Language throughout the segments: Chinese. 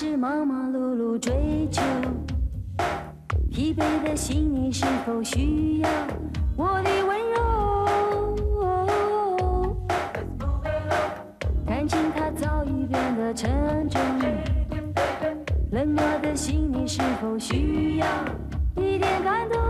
是忙忙碌碌追求，疲惫的心你是否需要我的温柔？感情它早已变得沉重，冷漠的心你是否需要一点感动？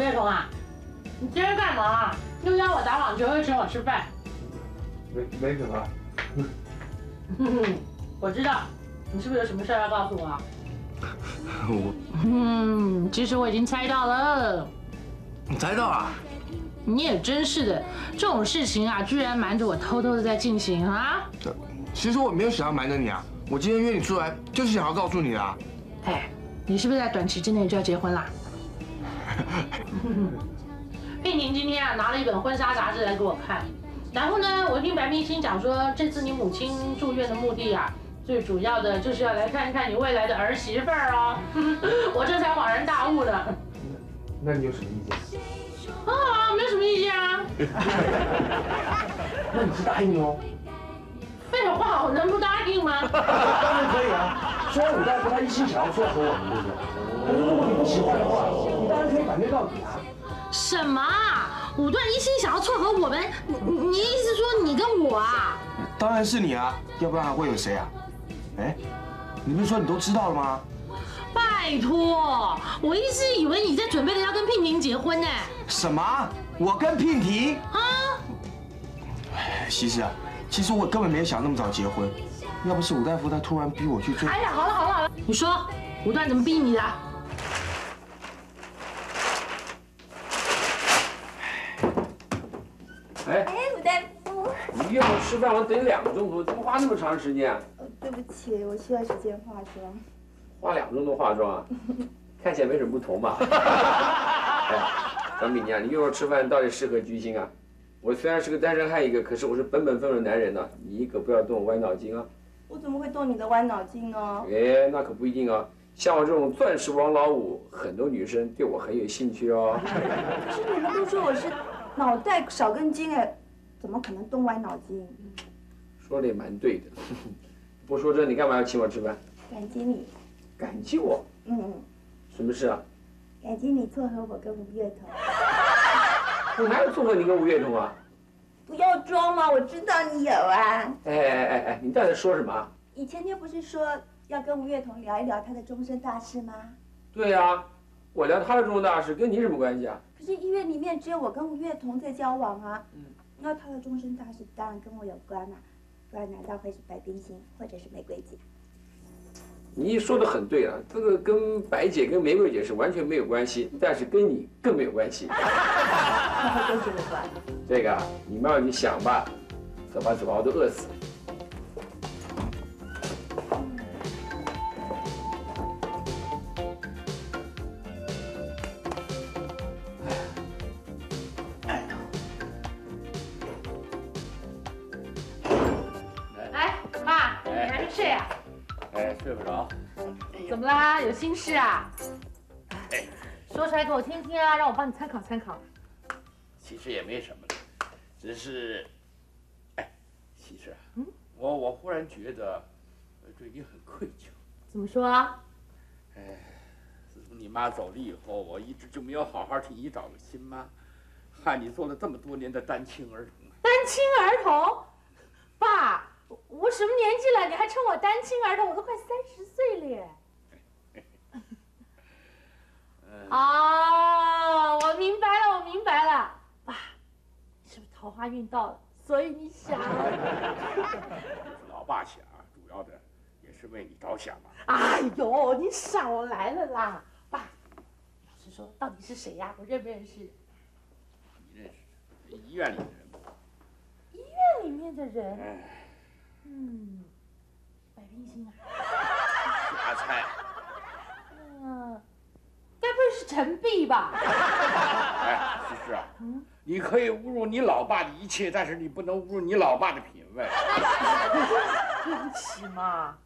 哎，吴月彤啊，你今天干嘛？又邀我打网球，又请我吃饭。没没什么，我知道，你是不是有什么事要告诉我？我嗯，其实我已经猜到了。你猜到了？你也真是的，这种事情啊，居然瞒着我偷偷的在进行啊！其实我没有想要瞒着你啊，我今天约你出来就是想要告诉你啊。哎，你是不是在短期之内就要结婚啦？聘 宁今天啊拿了一本婚纱杂志来给我看，然后呢，我听白冰心讲说，这次你母亲住院的目的啊，最主要的就是要来看看你未来的儿媳妇儿哦。我这才恍然大悟呢。那你有什么意见？啊，没有什么意见啊。那你是答应哦。废话，我能不答应吗？当然可以啊，虽然武大夫他一心想要撮合我们，对不对？可是如果你不喜欢的话，反对到底啊。什么啊？武断一心想要撮合我们？你你你意思说你跟我啊？当然是你啊，要不然还会有谁啊？哎，你不是说你都知道了吗？拜托，我一直以为你在准备着要跟聘婷结婚呢。什么？我跟聘婷？啊？哎，西施啊，其实我根本没有想那么早结婚，要不是武大夫他突然逼我去追，哎呀，好了好了好了，你说武断怎么逼你的？哎，哎，吴大夫，你约我吃饭，我等两个钟头，怎么花那么长时间啊？哦对不起，我需要时间化妆。花两个钟头化妆啊？看起来没什么不同吧。哎，张敏娘，你约我吃饭到底是何居心啊？我虽然是个单身汉一个，可是我是本本分分的男人呢、你可不要动我歪脑筋啊！我怎么会动你的歪脑筋呢？哎，那可不一定啊。像我这种钻石王老五，很多女生对我很有兴趣哦。可是你们都说我是脑袋少根筋哎，怎么可能动歪脑筋？说的也蛮对的。不说这，你干嘛要请我吃饭？感激你，感激我？嗯，什么事啊？感激你撮合我跟吴月彤。我哪有撮合你跟吴月彤啊？不要装嘛，我知道你有啊。哎哎哎哎，你到底说什么啊？你前天不是说要跟吴月彤聊一聊她的终身大事吗？对呀、我聊他的终身大事，跟你什么关系啊？可是医院里面只有我跟吴月彤在交往啊。嗯那他的终身大事当然跟我有关啊，不然难道会是白冰心或者是玫瑰姐？你说的很对啊，这个跟白姐跟玫瑰姐是完全没有关系，但是跟你更没有关系。那会跟谁有关？这个啊你慢慢去想吧。走吧走吧，我都饿死了。睡啊？哎，睡不着。怎么啦？有心事啊？哎说出来给我听听啊，让我帮你参考参考。其实也没什么的，只是，哎，其实啊，我我忽然觉得呃对你很愧疚。怎么说哎，自从？你妈走了以后，我一直就没有好好替你找个亲妈，害你做了这么多年的单亲儿童。单亲儿童，爸，我什么年纪了，你还称我单亲儿童？我都快三十岁了耶！啊，我明白了，我明白了，爸，你是不是桃花运到了？所以你想，老爸想，主要的也是为你着想嘛。哎呦，你少来了啦，爸，老实说，到底是谁呀？我认不认识？你认识？医院里的人。医院里面的人，哎，嗯，白冰心啊，瞎猜。嗯，该不会是陈碧吧？哎，其实啊，嗯你可以侮辱你老爸的一切，但是你不能侮辱你老爸的品味。对不起嘛，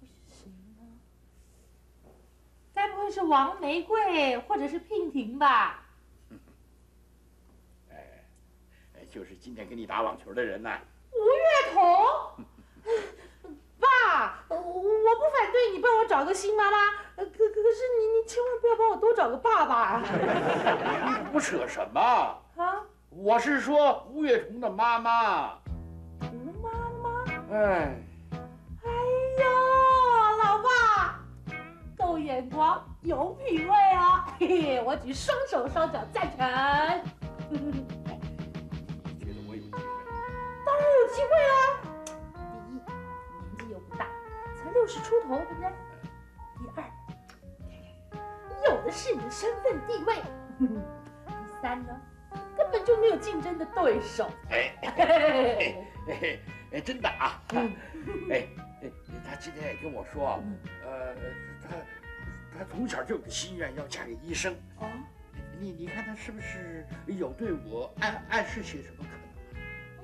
会是谁呢？该不会是王玫瑰或者是聘婷吧？哎，哎，就是今天跟你打网球的人呐、吴月彤，爸，我我不反对你帮我找个新妈妈，呃可可可是你你千万不要帮我多找个爸爸啊！你胡扯什么？啊，我是说吴月彤的妈妈。吴妈妈。哎，哎呦，老爸，够眼光，有品味啊！嘿嘿，我举双手双脚赞成。机会啦。第一，年纪又不大，才六十出头，对不对？第二，有的是你的身份地位。第三呢，根本就没有竞争的对手。哎，哎哎哎，真的啊！嗯哎哎，他今天也跟我说，呃，他他从小就有个心愿，要嫁给医生。哦，你你看他是不是有对我暗暗示些什么可能？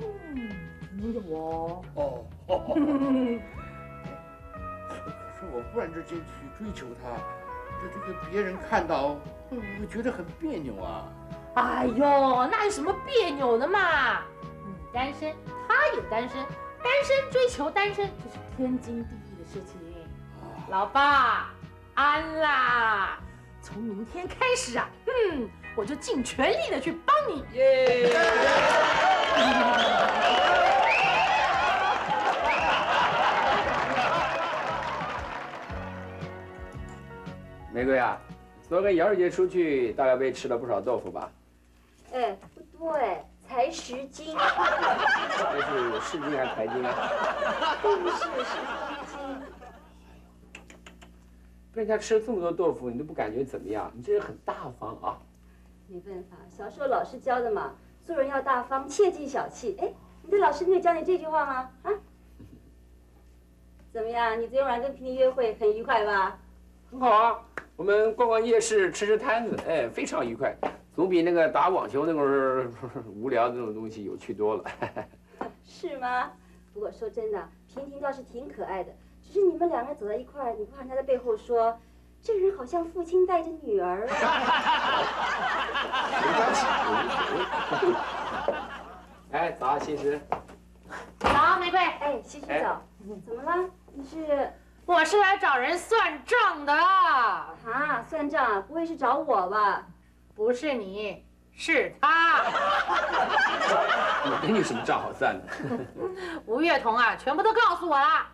嗯，可能有哦。哦，可 是我忽然之间去追求他，这这个别人看到，会不会觉得很别扭啊。哎呦，那有什么别扭的嘛？你单身，他也单身，单身追求单身，这是天经地义的事情。老爸，安啦！从明天开始啊，嗯，我就尽全力的去帮你。耶！玫瑰啊，昨儿跟姚二姐出去，大概被吃了不少豆腐吧？哎，不多哎，才十斤，这是十斤还是台斤啊？并 不是是公斤。被人家吃了这么多豆腐，你都不感觉怎么样？你这人很大方啊！没办法，小时候老师教的嘛，做人要大方，切忌小气。哎，你的老师没有教你这句话吗？啊？怎么样？你昨天晚上跟平平约会很愉快吧？很好啊，我们逛逛夜市，吃吃摊子，哎，非常愉快，总比那个打网球那种无聊的那种东西有趣多了。是吗？不过说真的，平平倒是挺可爱的，只是你们两个人走在一块儿，你怕人家在背后说，这人好像父亲带着女儿。哎，早啊，其实早，玫瑰，哎，西施早，怎么了？你是我是来找人算账的，啊？算账？不会是找我吧？不是你，是他。我跟你有什么账好算的？吴月彤啊，全部都告诉我了。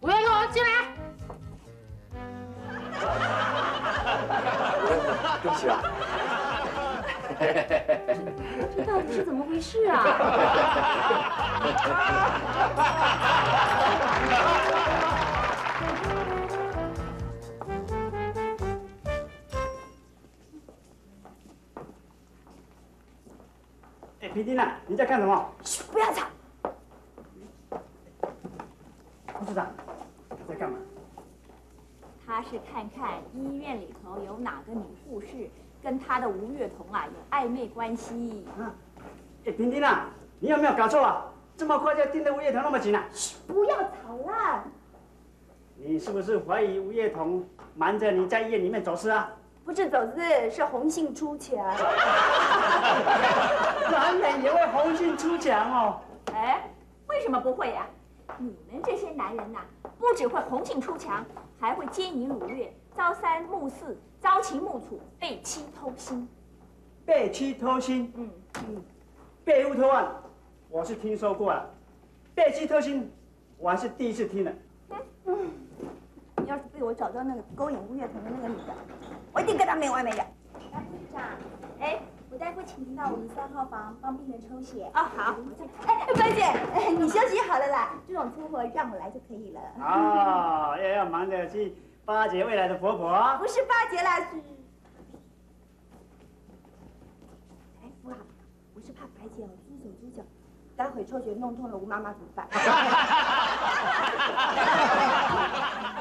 吴月彤进来。对不起啊。这到底是怎么回事啊？哎，皮丁啊，你在干什么？嘘，不要吵。董事长？他是看看医院里头有哪个女护士跟他的吴月彤啊有暧昧关系。啊，哎，平丁啊，你有没有搞错啊？这么快就盯着吴月彤那么紧啊？不要吵啦！你是不是怀疑吴月彤瞒着你在医院里面走私啊？不是走私，是红杏出墙。男人也会红杏出墙哦。哎，为什么不会呀、你们这些男人呐、不只会红杏出墙，还会奸淫掳掠，朝三暮四，朝秦暮楚，被妻偷心。被妻偷心，嗯，嗯，被屋偷案，我是听说过了。被妻偷心，我还是第一次听呢。嗯。要是被我找到那个勾引吴月彤的那个女的，我一定跟她没完没了。大夫长，哎，吴大夫，请您到我们三号房帮病人抽血。哦，好。哎，白姐，哎，你休息好了啦，这种粗活让我来就可以了。哦，要要忙着去巴结未来的婆婆。不是巴结啦，是。哎，夫啊，我是怕白姐哦，猪手猪脚，待会抽血弄痛了吴妈妈怎么办？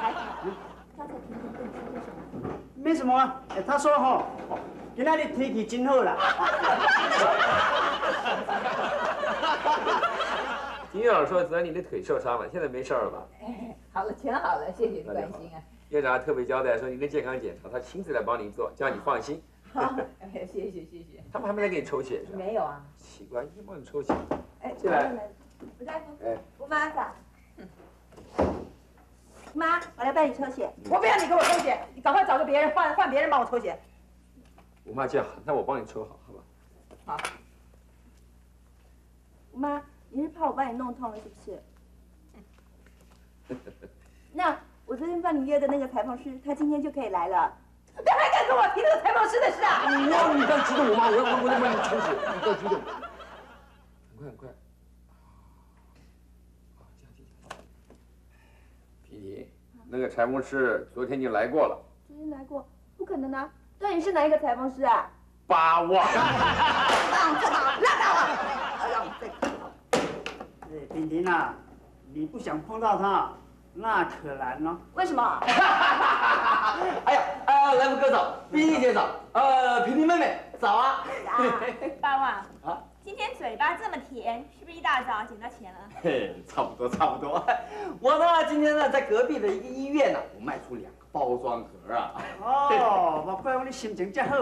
哎，刚才婷婷跟你说些什么？没什么啊，哎他说哈，哦今仔日天气真好啦。金院长说昨天你的腿受伤了，现在没事了吧？好了，全好了，谢谢你关心啊。院长还特别交代说你的健康检查，他亲自来帮您做，叫你放心。好，哎谢谢谢谢。他们还没来给你抽血是吧？没有啊，奇怪，一帮你抽血。哎，进来。吴大夫，哎，吴妈子。妈，我来帮你抽血。我不要你给我抽血，你赶快找个别人换换别人帮我抽血。我妈这样，那我帮你抽好，好吧？好，妈，你是怕我把你弄痛了是不是？那我昨天帮你约的那个裁缝师，他今天就可以来了。你还敢跟我提那个裁缝师的事啊？你要你不要激动我妈，我我我得帮你抽血，你不要激动。很快很快。好，这样这样。皮皮，那个裁缝师昨天已经来过了，昨天来过，不可能啊！到底是哪一个裁缝师啊？八万。哎，婷婷啊，你不想碰到他，那可难哦。为什么？哎呀，啊，来福哥早，冰冰姐早，呃，平平妹妹早啊。八万啊，今天嘴巴这么甜，是不是一大早捡到钱了？嘿，差不多差不多。我呢，今天呢，在隔壁的一个医院呢，我卖出两个包装盒啊。哦，我怪我的心情真好。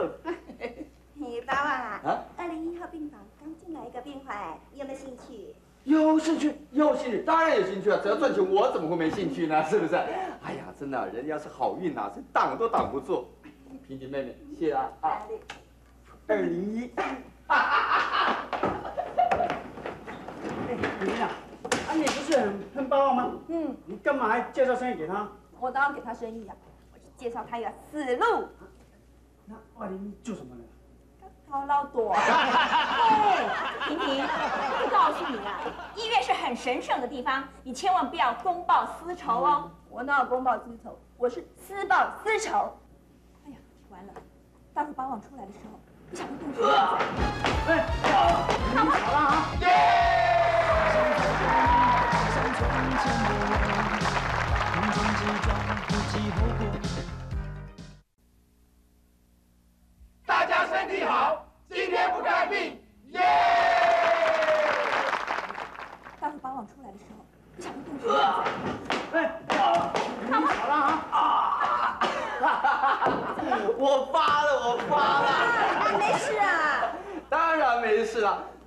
你爸爸啊啊？二零一号病房刚进来一个病患，你有没有兴趣？有兴趣，有兴趣，当然有兴趣啊！只要赚钱，我怎么会没兴趣呢？是不是？哎呀，真的，人要是好运呐、是挡都挡不住。平姐妹妹，谢啊啊！二零一，哎，婷婷啊，啊你不是很很包吗？嗯，你干嘛还介绍生意给他？我当然给他生意啊，我是介绍他一个死路。那二零一做什么呢？好老躲。对，婷婷，我告诉你啊，医院是很神圣的地方，你千万不要公报私仇哦。我哪有公报私仇？我是私报私仇。哎呀，完了，到时候八网出来的时候，不晓得变什么。了啊。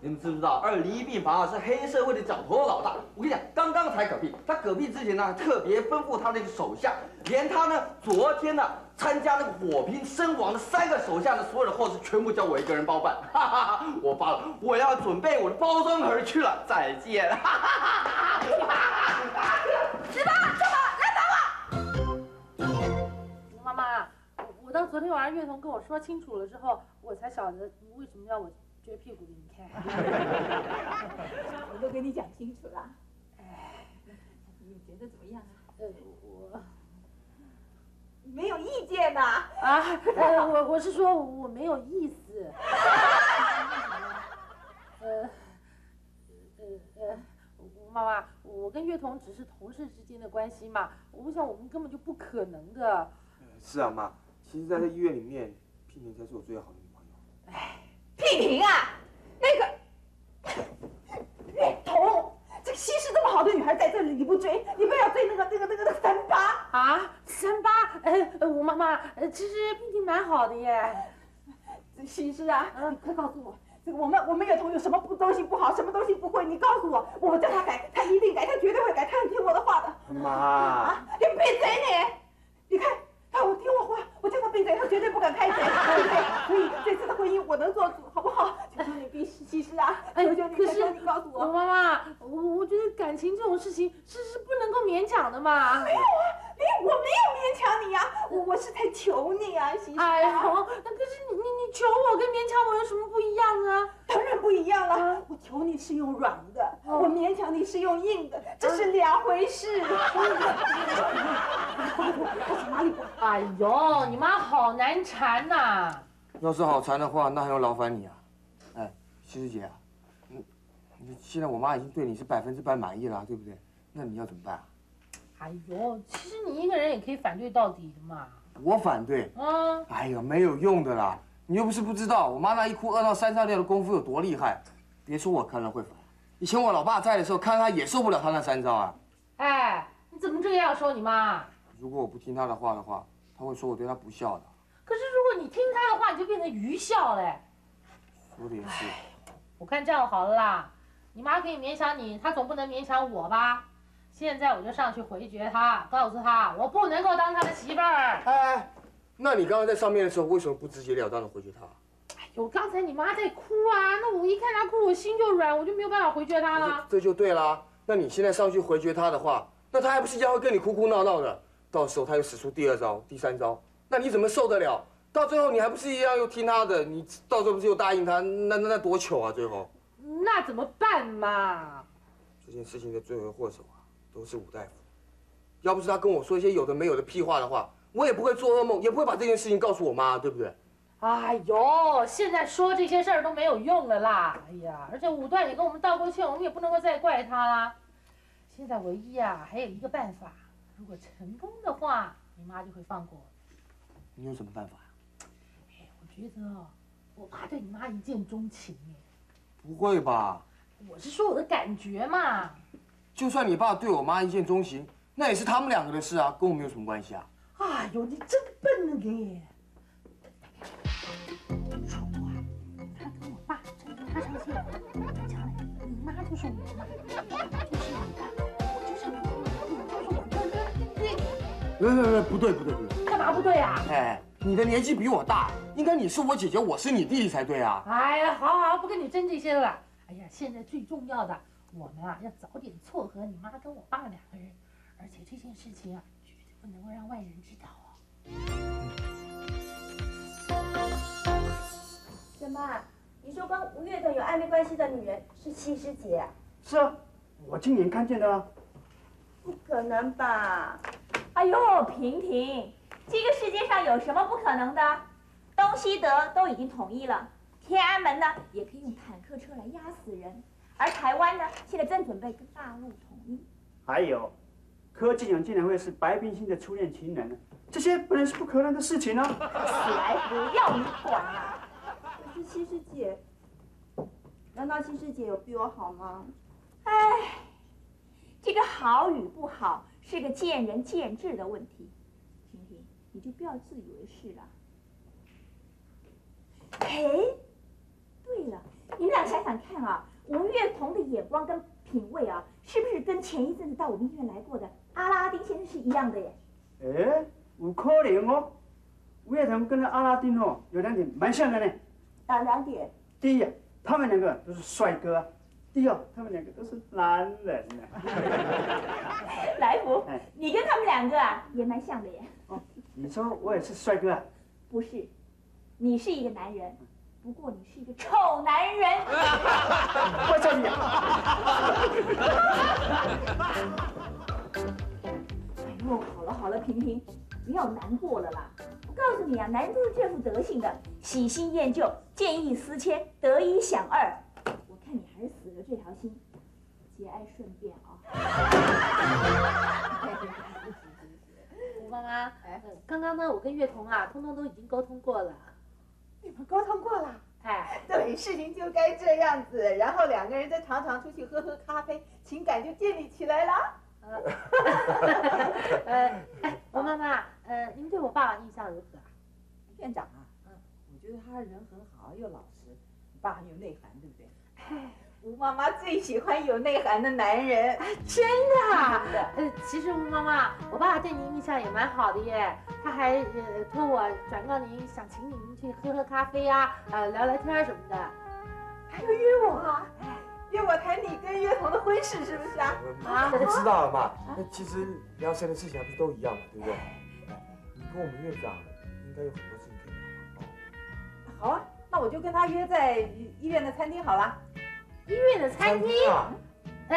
你们知不知道二零一病房啊是黑社会的角头老大？我跟你讲，刚刚才嗝屁，他嗝屁之前呢，特别吩咐他那个手下，连他呢昨天呢参加那个火拼身亡的三个手下的所有的后事全部交我一个人包办。哈哈哈，我发了，我要准备我的包装盒去了，再见。哈哈哈哈哈十八，出马，来打我！妈妈，我到昨天晚上月彤跟我说清楚了之后，我才晓得你为什么要我撅屁股给你看。我都跟你讲清楚了。哎，你觉得怎么样啊？呃，我没有意见呐？啊，呃，我我是说我没有意思。呃，呃呃，妈妈，我跟月彤只是同事之间的关系嘛，我想我们根本就不可能的。是啊，妈，其实在这医院里面，屁萍才是我最好的女朋友。屁萍啊，那个月彤，这个西施这么好的女孩在这里你不追，你不要追那个那个那个那个三八。啊，三八，呃，呃我妈妈，呃，其实病情蛮好的耶。这心事啊，嗯快告诉我，这个我们我们月童有什么不东西不好，什么东西不会，你告诉我，我叫他改，他一定改，他绝对会改，他很听我的话的。妈，啊，你闭嘴你！你看，哎，我听我话，我叫他闭嘴，他绝对不敢开嘴。可以，所以，这次的婚姻我能做主，好不好？求求你，媳，其实啊，求求你，求求你告诉我，妈妈，我我觉得感情这种事情是是不能够勉强的嘛。没有啊，没有，我没有勉强你呀，我我是在求你啊，西施。哎呀，那可是你你你求我跟勉强我有什么不一样？求你是用软的，我勉强你是用硬的，这是两回事。哪里不好？哎呦，你妈好难缠呐、要是好缠的话，那还用劳烦你啊？哎，西施姐啊，你你现在我妈已经对你是百分之百满意了，对不对？那你要怎么办啊？哎呦，其实你一个人也可以反对到底的嘛。我反对。嗯，哎呀，没有用的啦！你又不是不知道，我妈那一哭二闹三上吊的功夫有多厉害，别说我看了会烦，以前我老爸在的时候，看他也受不了他那三招啊。哎，你怎么这样说你妈？如果我不听他的话的话，他会说我对他不孝的。可是如果你听他的话，你就变成愚孝嘞。说的也是。我看这样好了啦，你妈可以勉强你，她总不能勉强我吧？现在我就上去回绝他，告诉他我不能够当他的媳妇儿。哎，那你刚刚在上面的时候，为什么不直截了当的回绝她？哎呦，刚才你妈在哭啊，那我一看她哭，我心就软，我就没有办法回绝她了。这就对啦。那你现在上去回绝她的话，那她还不是一样会跟你哭哭闹闹的？到时候她又使出第二招、第三招，那你怎么受得了？到最后你还不是一样又听她的？你到时候不是又答应她？那那那多糗啊！最后那怎么办嘛？这件事情的罪魁祸首啊，都是武大夫。要不是他跟我说一些有的没有的屁话的话，我也不会做噩梦，也不会把这件事情告诉我妈，对不对？哎呦，现在说这些事儿都没有用了啦！哎呀，而且武断也跟我们道过歉，我们也不能够再怪他啦。现在唯一啊，还有一个办法，如果成功的话，你妈就会放过我。你有什么办法呀、哎，我觉得哦，我爸对你妈一见钟情哎，不会吧？我是说我的感觉嘛。就算你爸对我妈一见钟情，那也是他们两个的事啊，跟我们有什么关系啊？哎呦，你真笨呢你！将来你妈就是我妈，就是你的，我就是你，你就是我的，对不不不，不对不对不对！干嘛不对啊？哎，你的年纪比我大，应该你是我姐姐，我是你弟弟才对啊。哎呀，好好，不跟你争这些了。哎呀，现在最重要的，我们啊要早点撮合你妈跟我爸两个人，而且这件事情啊，绝对不能够让外人知道哦。什么？啊？你说跟吴月腾有暧昧关系的女人是西施姐啊？是啊，我亲眼看见的啊。不可能吧？哎呦，平平，这个世界上有什么不可能的？东西德都已经统一了，天安门呢也可以用坦克车来压死人，而台湾呢现在正准备跟大陆统一。还有，柯建勇竟然会是白冰心的初恋情人呢，这些本来是不可能的事情啊。死来不要你管啊！是西施姐，难道西施姐有比我好吗？哎，这个好与不好是个见仁见智的问题。婷婷，你就不要自以为是了。哎，对了，你们俩想想看啊，吴月彤的眼光跟品味啊，是不是跟前一阵子到我们医院来过的阿拉丁先生是一样的耶？哎，有可能哦。吴月彤跟那阿拉丁哦有两点蛮像的呢。哪两点？第一啊，他们两个都是帅哥啊；第二，他们两个都是男人呢、来福哎，你跟他们两个啊也蛮像的耶。你说我也是帅哥啊？不是，你是一个男人，不过你是一个丑男人。我叫你哎呦，好了好了，平平，不要难过了啦。我告诉你啊，男人都是这副德行的，喜新厌旧，见异思迁，得一想二。我看你还是死了这条心，节哀顺变啊。吴妈妈，呃刚刚呢，我跟月彤啊，通通都已经沟通过了。你们沟通过了？哎，对，事情就该这样子，然后两个人再常常出去喝喝咖啡，情感就建立起来了。呃，哎，吴妈妈，呃，您对我爸爸印象如何啊？院长啊，嗯，我觉得他人很好，又老实，你爸很有内涵，对不对？哎吴妈妈最喜欢有内涵的男人。真的啊？呃，其实吴妈妈，我爸对您印象也蛮好的耶，他还呃托我转告您，想请您去喝喝咖啡啊，呃聊聊天什么的。还要约我啊？约我谈你跟岳彤的婚事是不是啊？啊，我知道了嘛。那其实聊谁的事情还不是都一样嘛，对不对？跟我们院长应该有很多事情可以聊嘛。好啊，那我就跟他约在医院的餐厅好了。医院的餐厅？啊，呃，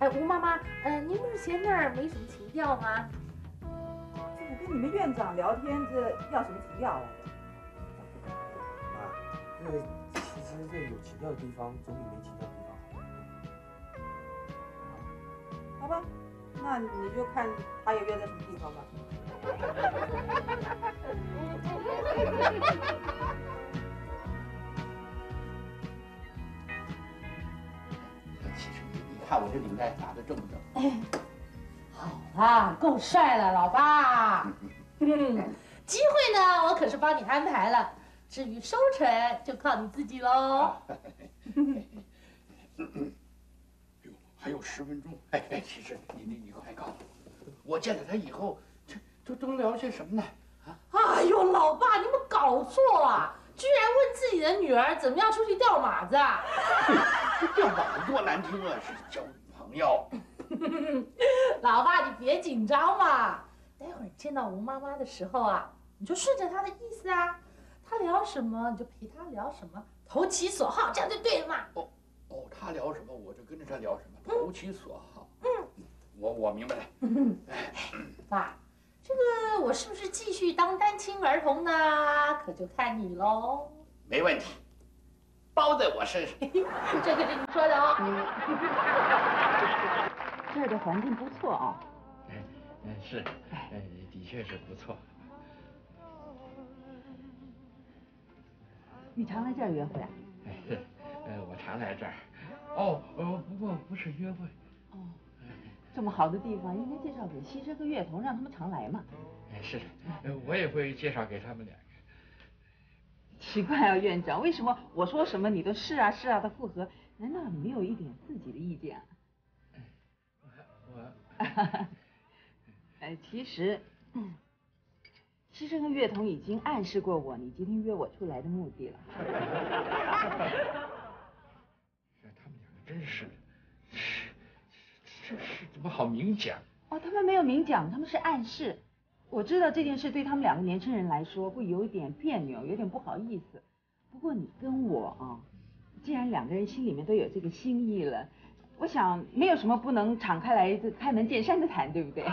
哎，吴妈妈，呃，您不是嫌那儿没什么情调吗？这我跟你们院长聊天，这要什么情调来着？啊，这个其实这有情调的地方总比没情调的地方好。好吧，那你就看他有约在什么地方吧。其实你你看我这领带打的正不正？好啦，够帅了，老爸。嗯，机会呢，我可是帮你安排了。至于收成，就靠你自己喽。哟，还有十分钟。哎哎，其实你你你快告诉我，我见了他以后，这都都聊些什么呢？啊哎呦，老爸，你们搞错了！居然问自己的女儿怎么样出去钓马子啊！钓马子多难听啊，是交女朋友。老爸，你别紧张嘛。待会儿见到吴妈妈的时候啊，你就顺着她的意思啊，她聊什么你就陪她聊什么，投其所好，这样就对了嘛。哦，哦，她聊什么我就跟着她聊什么，投其所好。嗯，我我明白了。爸，这个我是不是继续当单亲儿童呢？可就看你喽。没问题，包在我身上。这可是你说的哦。这儿的环境不错啊。嗯，是，呃，的确是不错。你常来这儿约会啊？哎，是，呃，我常来这儿。哦，呃，不过不是约会。哦，这么好的地方，应该介绍给西施和月童，让他们常来嘛。哎，是，呃，我也会介绍给他们两个。奇怪啊，院长，为什么我说什么你都是啊是啊的附和？难道你没有一点自己的意见啊？我，哎，其实，嗯西施和月童已经暗示过我，你今天约我出来的目的了。他们两个真是的，是，怎么好明讲？哦，他们没有明讲，他们是暗示。我知道这件事对他们两个年轻人来说会有一点别扭，有点不好意思。不过你跟我啊，既然两个人心里面都有这个心意了，我想没有什么不能敞开来这开门见山的谈，对不对？开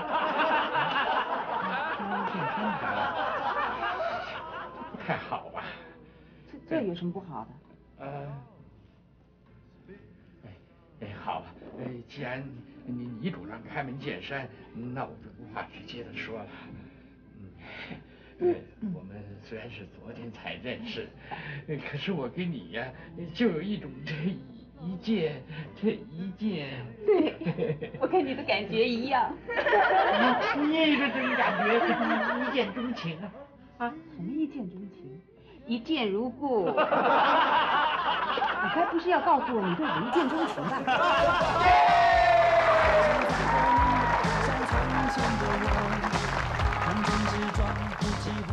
门见山谈，不太好了。这这有什么不好的？呃，既然你你主张开门见山，那我就无话直接的说了。嗯，呃，我们虽然是昨天才认识，呃可是我跟你呀，就有一种这一一见这一见。对，我跟你的感觉一样。你也有这种感觉，一见钟情啊？啊？什么一见钟情？一见如故。你该不是要告诉我你对我一见钟情吧？大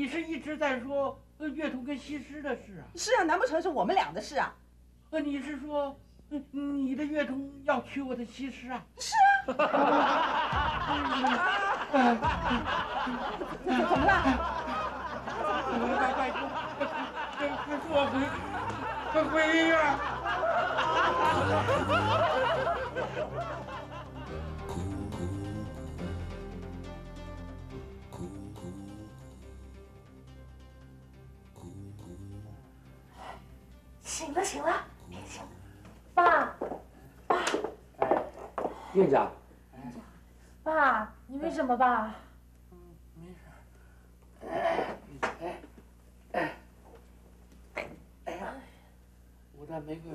一直在说呃乐童跟西施的事啊。是啊，难不成是我们俩的事啊？呃，你是说，呃你的乐童要娶我的西施啊？是 啊。怎么了？快快快快送我回，快回医院！爸，你为什么爸？牡丹玫瑰，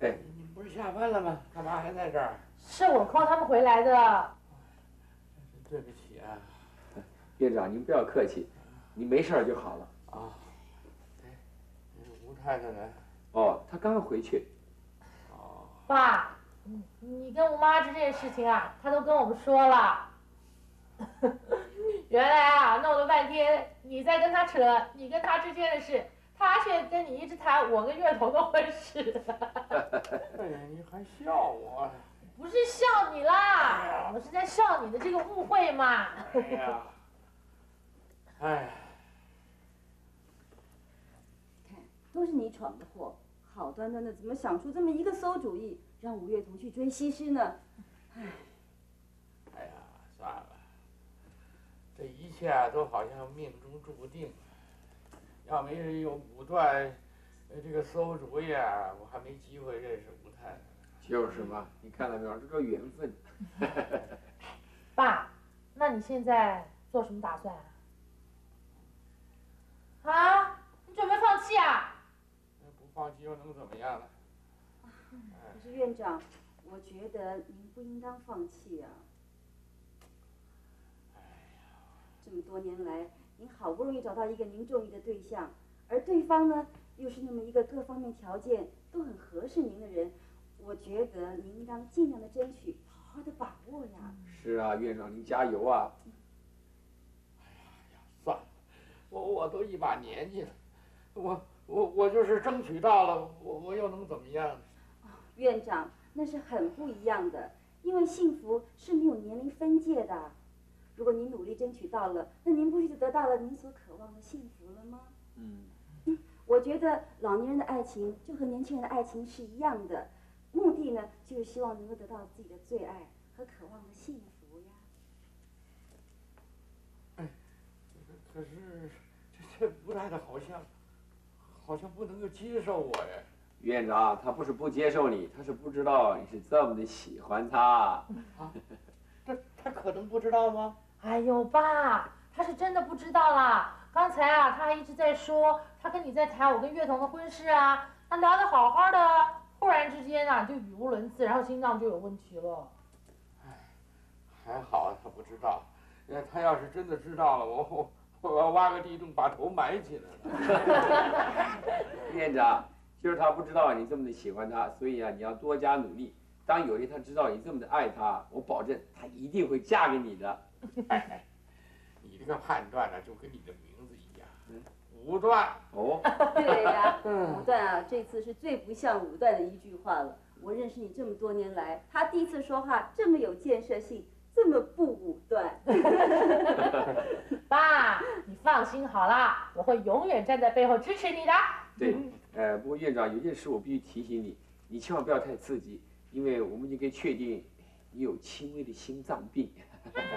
哎，你们不是下班了吗？干嘛还在这儿？是我 call 他们回来的。对不起啊。院长您不要客气，你没事儿就好了。啊，哎，吴太太呢？哦，她刚回去。哦爸，你跟吴妈这件事情啊，她都跟我们说了。原来啊，弄了半天你在跟他扯你跟他之间的事，他却跟你一直谈我跟月童的婚事。哎呀，你还笑我？不是笑你啦，我是在笑你的这个误会嘛。哎呀，哎，都是你闯的祸，好端端的怎么想出这么一个馊主意，让吴月彤去追西施呢？哎呀，算了，这一切啊都好像命中注定。要没有武断，呃，这个馊主意啊，我还没机会认识吴太太。就是嘛，你看到没有，这叫缘分。爸，那你现在做什么打算啊？啊？你准备放弃啊？不放弃又能怎么样呢？可是院长，我觉得您不应当放弃啊。这么多年来，您好不容易找到一个您中意的对象，而对方呢，又是那么一个各方面条件都很合适您的人，我觉得您应当尽量的争取，好好的把握呀。是啊，院长您加油啊！算了，我我都一把年纪了，我我我就是争取到了，我我又能怎么样呢？院长，那是很不一样的，因为幸福是没有年龄分界的。如果您努力争取到了，那您不是就得到了您所渴望的幸福了吗？嗯，我觉得老年人的爱情就和年轻人的爱情是一样的，目的呢就是希望能够得到自己的最爱和渴望的幸福呀。可是这这吴太的好像好像不能够接受我呀。院长，他不是不接受你，他是不知道你是这么的喜欢他。啊，这他可能不知道吗？哎呦，爸，他是真的不知道啦。刚才啊，他还一直在说他跟你在谈我跟月童的婚事啊，他聊得好好的，忽然之间啊就语无伦次，然后心脏就有问题了。还好他不知道，那，他要是真的知道了，我我我要挖个地洞把头埋起来了。院长，就是他不知道你这么的喜欢他，所以啊，你要多加努力。当有一天他知道你这么的爱他，我保证他一定会嫁给你的。哎，你这个判断呢，就跟你的名字一样，武断。哦。对呀，武断啊，这次是最不像武断的一句话了。我认识你这么多年来，他第一次说话这么有建设性，这么不武断。爸，你放心好了，我会永远站在背后支持你的。对，呃，不过院长有件事我必须提醒你，你千万不要太刺激，因为我们已经可以确定你有轻微的心脏病。哎呀，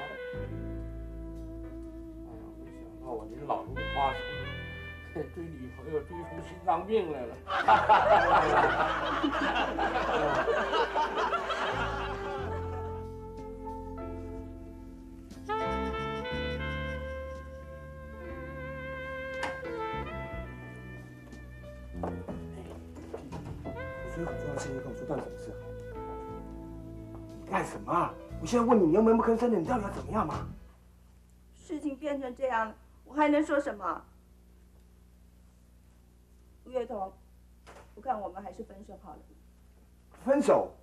没想到我这老花手，对女朋友追出心脏病来了。所以很重要的事情跟我说，到底什么事？你干什么？我现在问你，你又闷不吭声的，你到底要怎么样嘛？事情变成这样了，我还能说什么？吴月彤，我看我们还是分手好了。分手？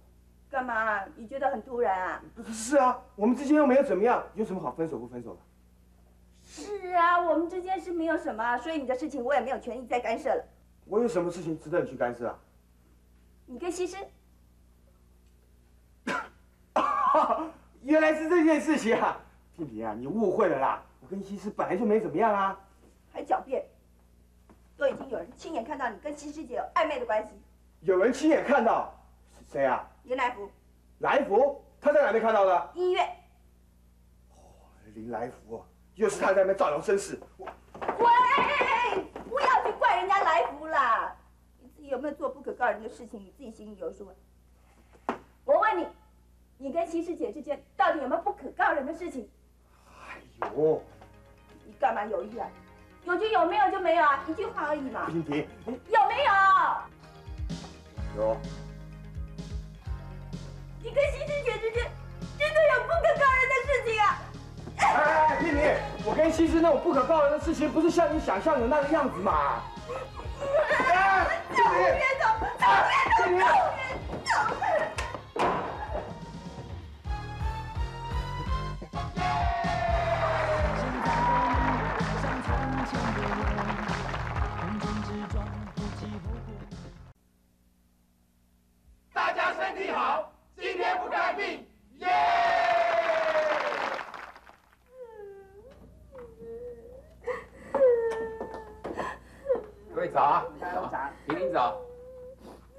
干嘛？你觉得很突然啊？是啊，我们之间又没有怎么样，有什么好分手不分手的？是啊，我们之间是没有什么，所以你的事情我也没有权利再干涉了。我有什么事情值得你去干涉啊？你跟西施，原来是这件事情啊！婷婷啊，你误会了啦，我跟西施本来就没怎么样啊。还狡辩，都已经有人亲眼看到你跟西施姐有暧昧的关系。有人亲眼看到，是谁啊？林来福，来福，他在哪边看到的？医院。林来福，又是他在那边造谣生事。喂，不要去怪人家来福啦，你自己有没有做不可告人的事情，你自己心里有数。我问你，你跟西施姐之间到底有没有不可告人的事情？哎呦。你干嘛犹豫啊？有就有，没有就没有啊，一句话而已嘛。婷婷，有没有？有。你跟西施姐之间真的有不可告人的事情啊？哎，婷婷，我跟西施那种不可告人的事情，不是像你想象的那个样子嘛。哎，走别走，走别走，走别走。大家身体好，今天不看病，耶！各位早啊！早，婷婷早。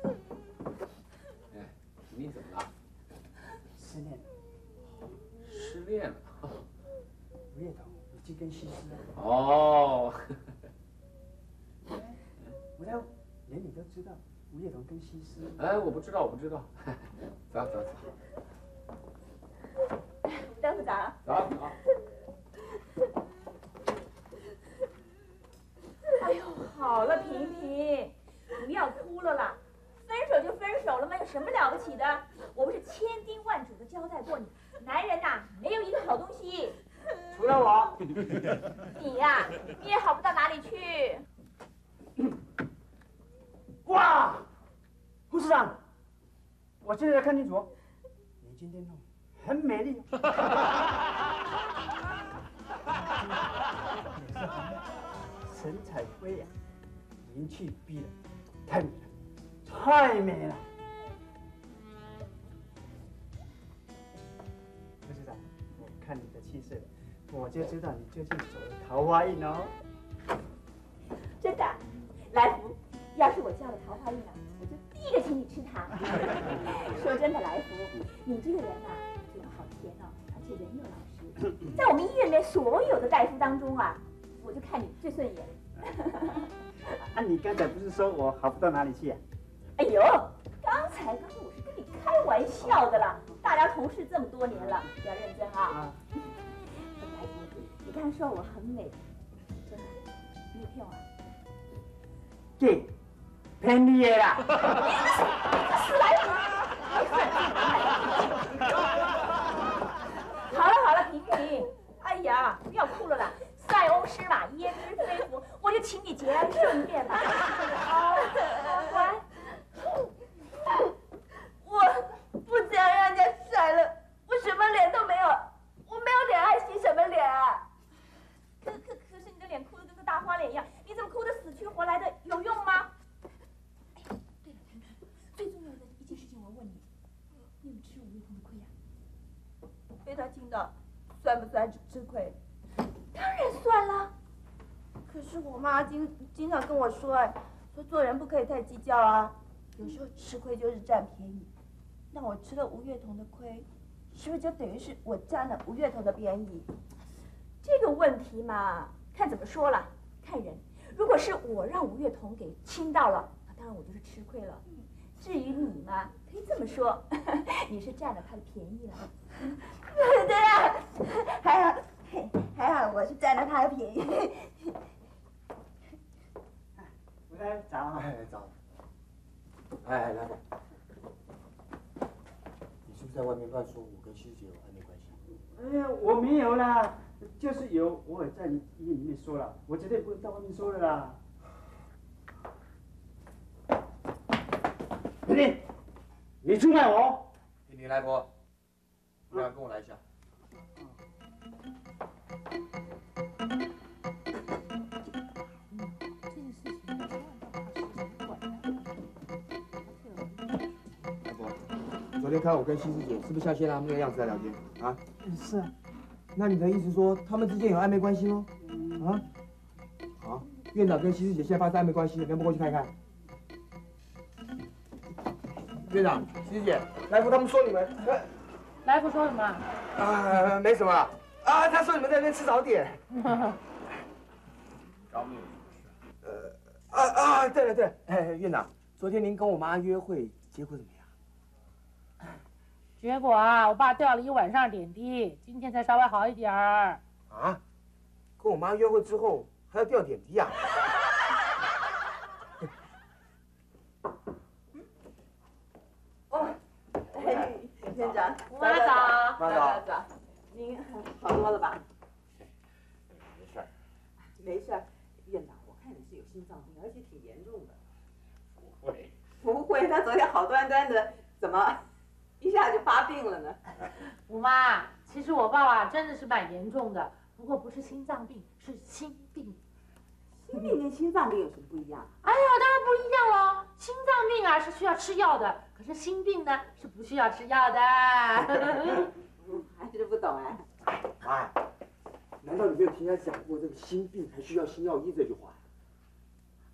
哎，婷婷怎么了？失恋了，失恋了。跟西施啊。哦。我在眼里都知道，吴叶彤跟西施。哎，我不知道，我不知道。走 走走。大夫早。早早。哎呦，好了，萍萍，不要哭了啦，分手就分手了嘛，有什么了不起的？我不是千叮万嘱的交代过你，男人呐、没有一个好东西。我。你呀、你也好不到哪里去。哇，护士长，我现在看清楚，你今天弄很美丽。神采飞扬，灵气逼人，太美了，太美了。我就知道你最近走了桃花运哦。真的，来福，要是我交了桃花运啊，我就第一个请你吃糖。说真的，来福，你这个人呐、嘴好甜哦，而且人又老实，在我们医院里面所有的大夫当中啊，我就看你最顺眼。啊，你刚才不是说我好不到哪里去啊？哎呦，刚才刚才我是跟你开玩笑的啦，大家同事这么多年了，要认真啊。你刚说我很美，真的，你有骗我啊？对，骗你的啦！是来福，好了好了，萍萍，哎呀，不要哭了啦。塞翁失马，焉知非福，我就请你节哀顺变吧。好，好乖。我不想让人家甩了，我什么脸都没有，我没有脸还洗什么脸啊？可可可是你的脸哭得跟个大花脸一样，你怎么哭得死去活来的？有用吗？哎，对了，萍萍，最重要的一件事情我问你，你有吃五月彤的亏呀、被他听到，算不算吃亏？当然算了。可是我妈经经常跟我说，哎，说做人不可以太计较啊，有时候吃亏就是占便宜。那我吃了吴月彤的亏，是不是就等于是我占了吴月彤的便宜？这个问题嘛，看怎么说了，看人。如果是我让吴月彤给亲到了，那当然我就是吃亏了。至于你嘛，可以这么说，你是占了他的便宜了。对啊，还好，还好我是占了他的便宜。哎，早啊！哎，早。哎，来吧。你是不是在外面乱说我跟西施姐有暧昧关系？哎呀，我没有啦，就是有，我也在你医院里面说了，我绝对不会在外面说的啦。婷婷，你出卖我！婷婷来不，你要跟我来一下。天看我跟西施姐是不是像现在他们那个样子在聊天啊？是啊，那你的意思说他们之间有暧昧关系吗？啊？好，院长跟西施姐现在发生暧昧关系，你要不过去看一看？院长，西施姐，来福他们说你们，来福说什么？啊，没什么啊，啊，他说你们在那边吃早点。找你呃，啊啊，对了对了，哎，院长，昨天您跟我妈约会，结果怎么样？结果啊，我爸吊了一晚上点滴，今天才稍微好一点儿。啊？跟我妈约会之后还要吊点滴啊？哦，哎，院长，妈早早早早，您好多了吧？没事儿，没事儿，院长，我看你是有心脏病，而且挺严重的。不会，不会，他昨天好端端的，怎么一下就发病了呢？吴妈，其实我爸爸真的是蛮严重的，不过不是心脏病，是心病。心病跟心脏病有什么不一样？哎呀，当然不一样了。心脏病啊是需要吃药的，可是心病呢是不需要吃药的。嗯，还是不懂哎。妈，难道你没有听人家讲过这个心病还需要心药医这句话？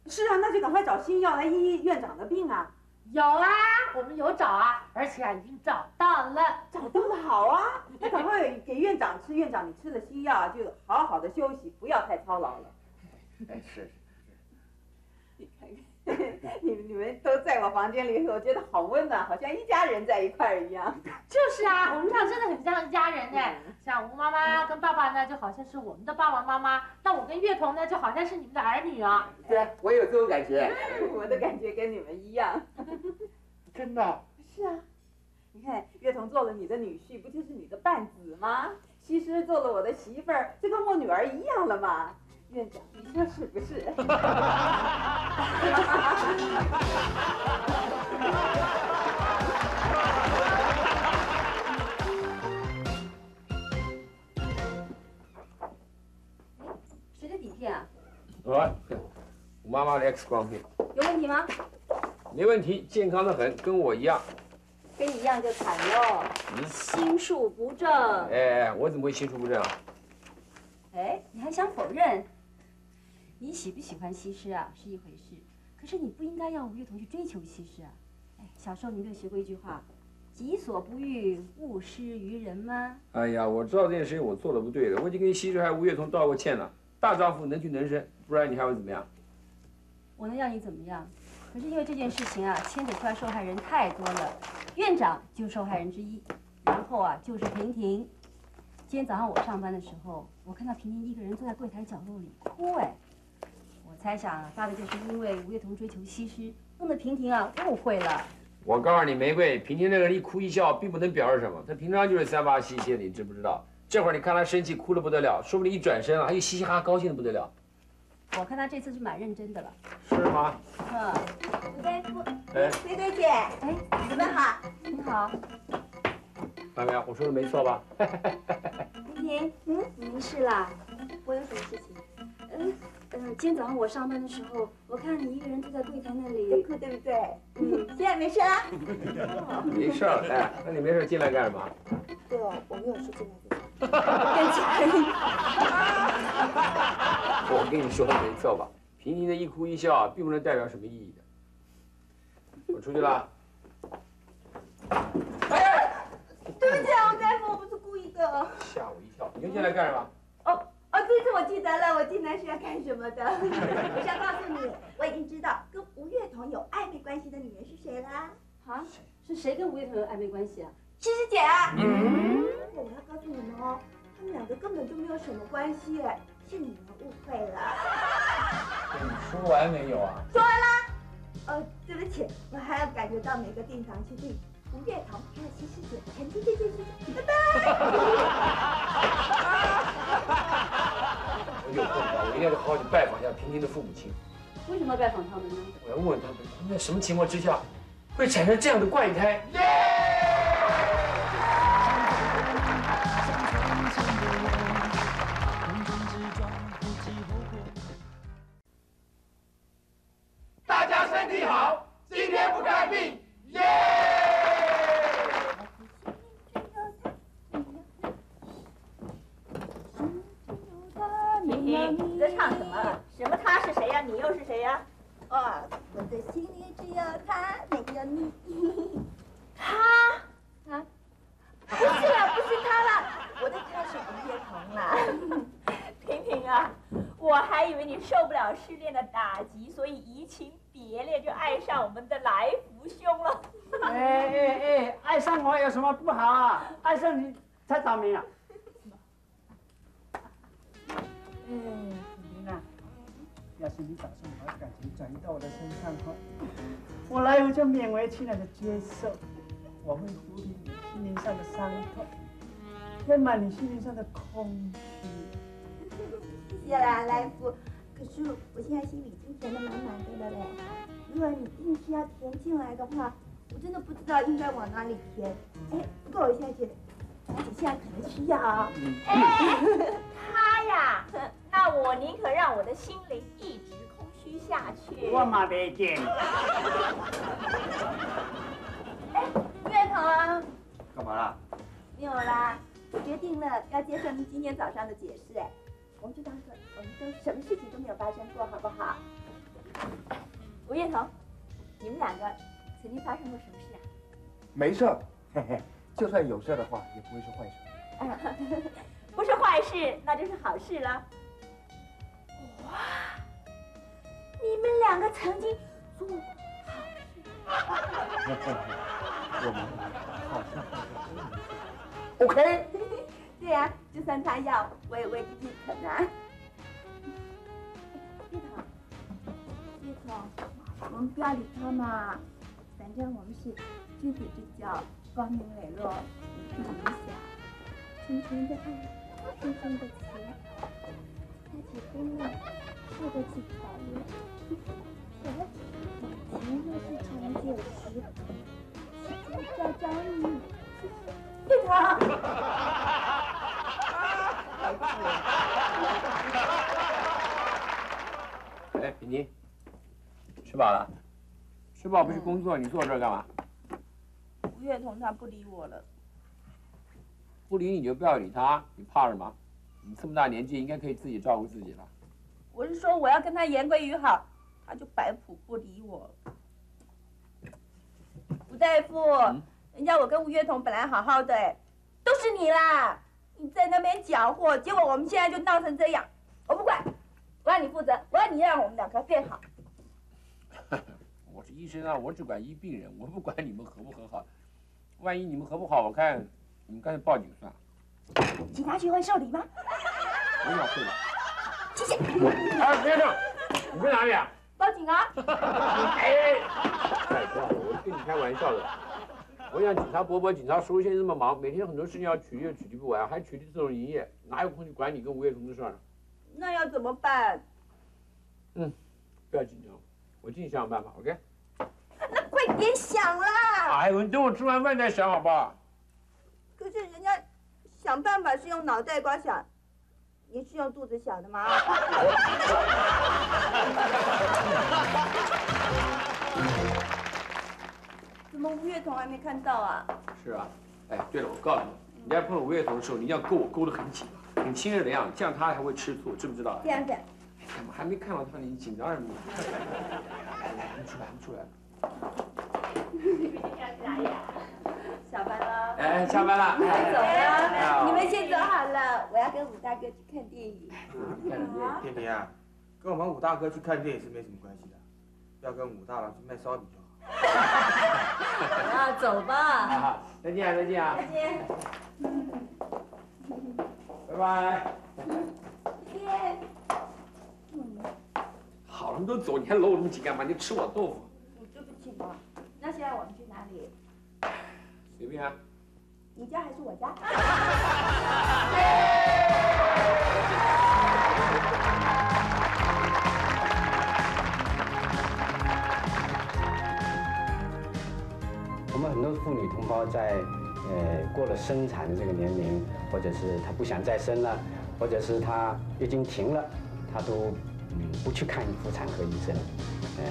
是啊，那就赶快找心药来医医院长的病啊！有啊，我们有找啊，而且啊已经找到了。找到了，好啊！那赶快给院长吃，院长你吃了西药啊就好好的休息，不要太操劳了。哎是，你看看，你你们都在我房间里，我觉得好温暖，好像一家人在一块儿一样。就是啊，我们俩真的很像一家人呢。像吴妈妈跟爸爸呢，就好像是我们的爸爸妈妈；那我跟月彤呢，就好像是你们的儿女啊。对，我有这种感觉。我的感觉跟你们一样。真的？是啊，你看月彤做了你的女婿，不就是你的半子吗？西施做了我的媳妇儿，就跟我女儿一样了嘛。院长，你说是不是？谁的底片啊？我我妈妈的 X 光片有问题吗？没问题，健康的很，跟我一样。跟你一样就惨喽，嗯心术不正。哎哎，我怎么会心术不正啊？哎，你还想否认？你喜不喜欢西施啊是一回事，可是你不应该让吴月彤去追求西施啊。哎，小时候你没有学过一句话，“己所不欲，勿施于人”吗？哎呀，我知道这件事情我做的不对的，我已经跟西施还有吴月彤道过歉了。大丈夫能屈能伸，不然你还会怎么样？我能让你怎么样？可是因为这件事情啊，牵扯出来受害人太多了，院长就是受害人之一，然后啊就是婷婷。今天早上我上班的时候，我看到婷婷一个人坐在柜台角落里哭，哎，我猜想啊，大概就是因为吴月彤追求西施，弄得婷婷啊误会了。我告诉你，玫瑰，平婷那个人一哭一笑，并不能表示什么，她平常就是三八七切的，你知不知道？这会儿你看她生气，哭得不得了，说不定一转身啊，还有嘻嘻哈哈高兴的不得了，我看她这次是蛮认真的了。是吗？嗯，吴大夫，哎，玫瑰姐，哎，你们好。你好，看没有？我说的没错吧？婷婷，嗯，你没事啦？我有什么事情？嗯嗯，今天早上我上班的时候，我看你一个人坐在柜台那里，哭对不对？嗯，现在没事了。没事儿，哎，那你没事进来干什么？对哦，我没有事进来。我跟你说的没错吧？平平的一哭一笑，并不能代表什么意义的。我出去了。对不起啊，王大夫，我不是故意的。吓我一跳！你又进来干什么？哦哦，这次我记得了，我进来是要干什么的？我想告诉你，我已经知道跟吴月彤有暧昧关系的女人是谁啦。啊，是谁跟吴月彤有暧昧关系啊？诗诗姐。嗯。我要告诉你们哦，他们两个根本就没有什么关系，是你们误会了。你说完没有啊？说完啦。哦，对不起，我还要感觉到每个店长去对吴月彤还有西施姐曾经这件事情。拜拜。我有空吧，我应该得好好去拜访一下平婷的父母亲。为什么要拜访他们呢？我要问问他们，他们在什么情况之下会产生这样的怪胎？把感情转移到我的身上的话，我来我就勉为其难的接受，我会抚平你心灵上的伤痛，填满你心灵上的空虚。谢谢啦，来福。可是我现在心里已经填的满满的了嘞。如果你硬是要填进来的话，我真的不知道应该往哪里填。哎，不过我现在觉得，而且现在可能需要。哎，他呀，那我宁可让我的心灵一直下去。我嘛没见。哎，月彤。干嘛啦？没有啦，我决定了要接受您今天早上的解释。哎，我们就当做我们都什么事情都没有发生过，好不好？吴月彤，你们两个曾经发生过什么事啊？没事，嘿嘿，就算有事的话，也不会是坏事。不是坏事，那就是好事了。哇，你们两个曾经做过好事。我们好像好像 OK。对呀、啊，就算他要，我也未必肯啊。叶彤，叶彤，我们不要理他嘛，反正我们是君子之交，光明磊落，不理想，纯纯的爱，深深的情，在起风了，受得起考验。感情若是长久时，是找找你。叶彤。哎，品妮，吃饱了？吃饱不去工作，你坐这儿干嘛？吴月彤他不理我了。不理你就不要理他，你怕什么？你这么大年纪，应该可以自己照顾自己了。我是说我要跟他言归于好，他就摆谱不理我。吴大夫，嗯、人家我跟吴月彤本来好好的，哎，都是你啦！你在那边搅和，结果我们现在就闹成这样。我不管，我要你负责，我要你让我们两个变好。我是医生啊，我只管医病人，我不管你们和不和好。万一你们和不好，我看你们干脆报警算了。警察局会受理吗？不要会了。谢谢。哎，先生！你去哪里啊？报警啊！哎，太怪了，我跟你开玩笑的。我想警察伯伯、警察叔叔现在这么忙，每天很多事情要取缔，取缔不完，还取缔这种营业，哪有空去管你跟吴月彤的事儿？那要怎么办？嗯，不要紧张，我尽想想办法，OK？那快点想啦！哎呦，你等我吃完饭再想，好不好？可是人家想办法是用脑袋瓜想，你是用肚子想的吗？怎么吴月彤还没看到啊？是啊，哎，对了，我告诉你，你在碰到吴月彤的时候，你一定要勾我勾得很紧，很亲热的样子，这样他还会吃醋，知不知道？这样子。怎么还没看到他？你紧张什么？来来，你出来，还没出来。下班了。哎，下班了。快走了，你们先走好了，我要跟武大哥去看电影。看电影。天平啊，跟我们武大哥去看电影是没什么关系的，要跟武大郎去卖烧饼就好。啊，走吧。好，再见啊，再见啊。再见。拜拜。再见。好了，你都走，你还搂我这么紧干嘛？你吃我豆腐。对不起嘛。那现在我们去哪里？随便啊。你家还是我家？我们很多妇女同胞在呃过了生产的这个年龄，或者是她不想再生了，或者是她月经停了，她都嗯不去看妇产科医生，呃